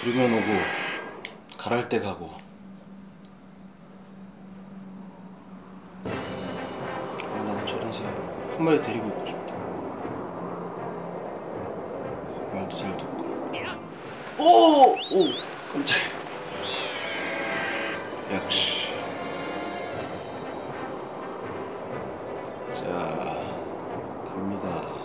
부르면 오고 가랄 때 가고. 아, 나는 저런 새한 마리 데리고 있고 싶다. 말도 잘 듣고. 오! 오! 깜짝이야. 역시. 자 갑니다.